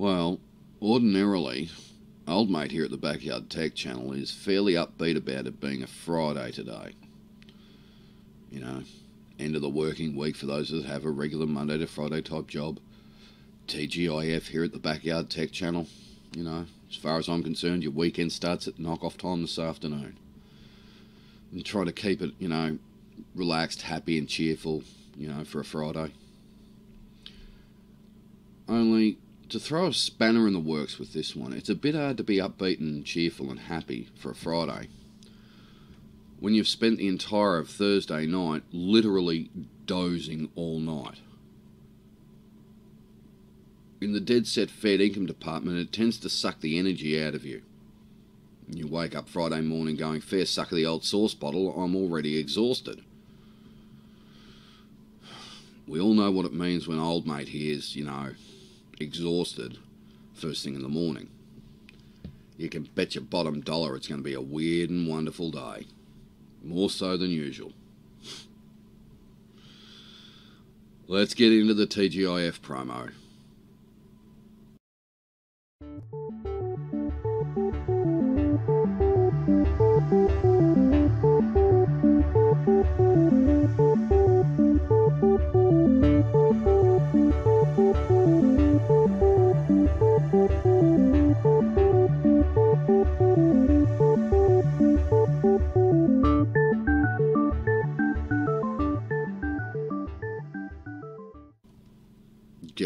Well, ordinarily, old mate here at the Backyard Tech channel is fairly upbeat about it being a Friday today. You know, end of the working week for those that have a regular Monday to Friday type job. TGIF here at the Backyard Tech channel. You know, as far as I'm concerned, your weekend starts at knock-off time this afternoon. And try to keep it, you know, relaxed, happy, and cheerful, you know, for a Friday. Only to throw a spanner in the works with this one, it's a bit hard to be upbeat and cheerful and happy for a Friday when you've spent the entire of Thursday night literally dozing all night. In the dead set Fed income department, it tends to suck the energy out of you. You wake up Friday morning going, fair suck of the old sauce bottle, I'm already exhausted. We all know what it means when old mate hears, you know, exhausted first thing in the morning. You can bet your bottom dollar it's going to be a weird and wonderful day. More so than usual. Let's get into the TGIF promo.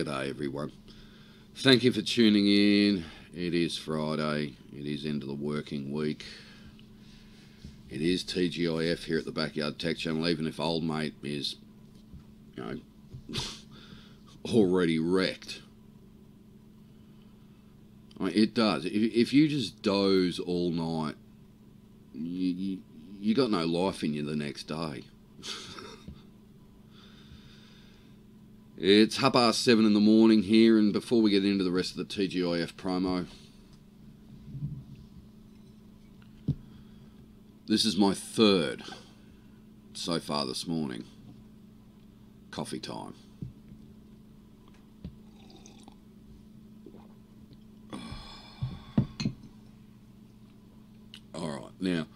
G'day, everyone. Thank you for tuning in. It is Friday. It is end of the working week. It is TGIF here at the Backyard Tech Channel, even if old mate is, you know, already wrecked. I mean, it does. If, if you just doze all night, you, you, you got no life in you the next day. It's half past seven in the morning here, and before we get into the rest of the TGIF promo, this is my third so far this morning. Coffee time. All right, now,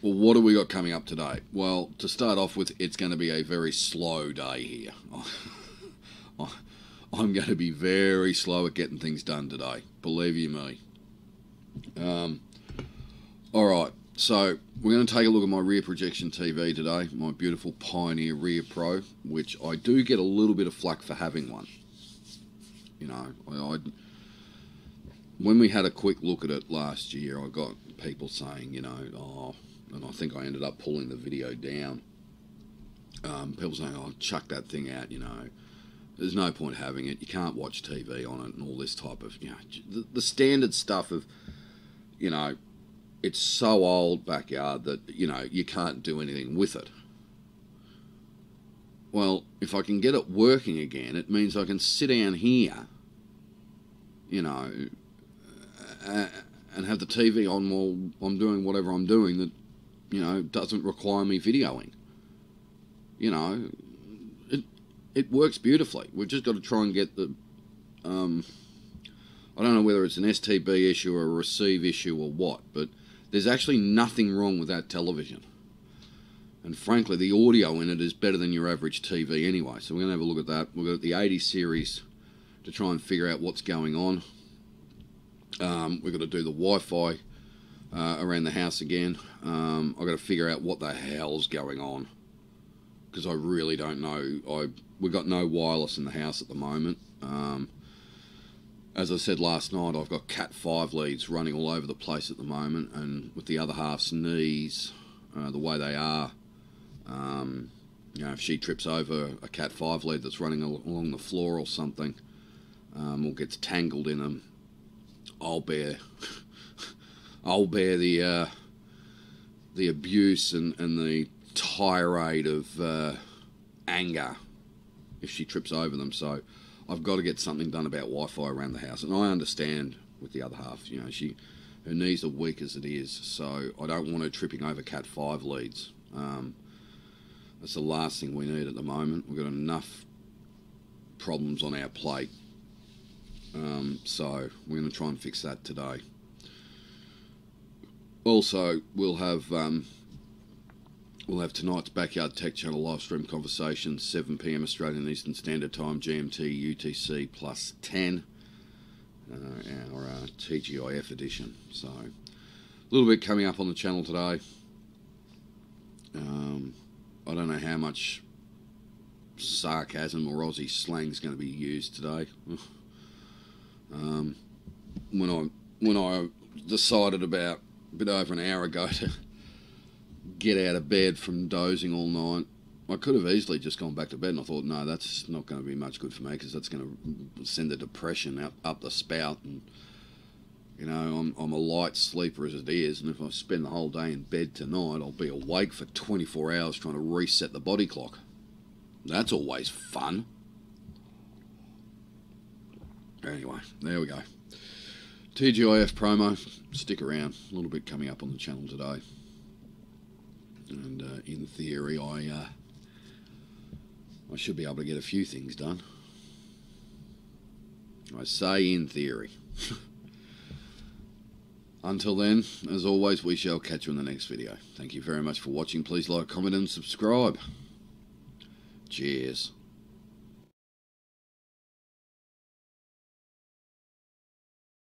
well, what have we got coming up today? Well, to start off with, it's going to be a very slow day here. I'm going to be very slow at getting things done today. Believe you me. Um, all right, so we're going to take a look at my rear projection TV today, my beautiful Pioneer Rear Pro, which I do get a little bit of flack for having one. You know, I, I when we had a quick look at it last year, I got people saying, you know, oh, and I think I ended up pulling the video down. Um, people saying, oh, chuck that thing out, you know there's no point having it. You can't watch TV on it and all this type of, you know, the, the standard stuff of, you know, it's so old backyard that, you know, you can't do anything with it. Well, if I can get it working again, it means I can sit down here, you know, and have the TV on while I'm doing whatever I'm doing that, you know, doesn't require me videoing. You know, it works beautifully. We've just got to try and get the. Um, I don't know whether it's an STB issue or a receive issue or what, but there's actually nothing wrong with that television. And frankly, the audio in it is better than your average TV anyway. So we're going to have a look at that. We've got the 80 series to try and figure out what's going on. Um, we've got to do the Wi-Fi uh, around the house again. Um, I've got to figure out what the hell's going on because I really don't know. I we've got no wireless in the house at the moment. Um, as I said last night, I've got Cat 5 leads running all over the place at the moment, and with the other half's knees uh, the way they are, um, you know, if she trips over a Cat 5 lead that's running al along the floor or something, um, or gets tangled in them, I'll bear, I'll bear the uh, the abuse and, and the tirade of uh, anger if she trips over them. So I've got to get something done about Wi-Fi around the house, and I understand with the other half. You know, she her knees are weak as it is, so I don't want her tripping over Cat Five leads. Um, that's the last thing we need at the moment. We've got enough problems on our plate Um, so we're going to try and fix that today. Also, we'll have um, we'll have tonight's backyard tech channel live stream conversation 7 p.m. Australian Eastern Standard Time, GMT UTC plus 10, uh, our uh, TGIF edition. So a little bit coming up on the channel today. Um, I don't know how much sarcasm or Aussie slang is going to be used today. um, when I when I decided about a bit over an hour ago to get out of bed from dozing all night, I could have easily just gone back to bed, and I thought, no, that's not going to be much good for me because that's going to send the depression up up the spout and. You know, I'm, I'm a light sleeper as it is, and if I spend the whole day in bed tonight, I'll be awake for 24 hours trying to reset the body clock. That's always fun. Anyway, there we go. TGIF promo. Stick around. A little bit coming up on the channel today. And uh, in theory, I uh, I should be able to get a few things done. I say in theory. Until then, as always, we shall catch you in the next video. Thank you very much for watching. Please like, comment, and subscribe. Cheers.